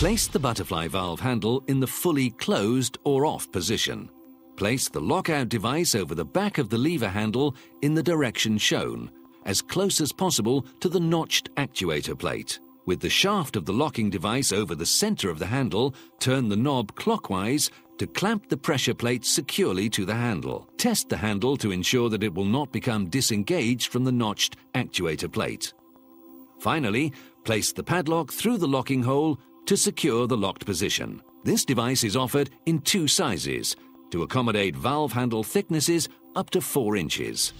Place the butterfly valve handle in the fully closed or off position. Place the lockout device over the back of the lever handle in the direction shown, as close as possible to the notched actuator plate. With the shaft of the locking device over the center of the handle, turn the knob clockwise to clamp the pressure plate securely to the handle. Test the handle to ensure that it will not become disengaged from the notched actuator plate. Finally, place the padlock through the locking hole to secure the locked position. This device is offered in two sizes to accommodate valve handle thicknesses up to 4 inches.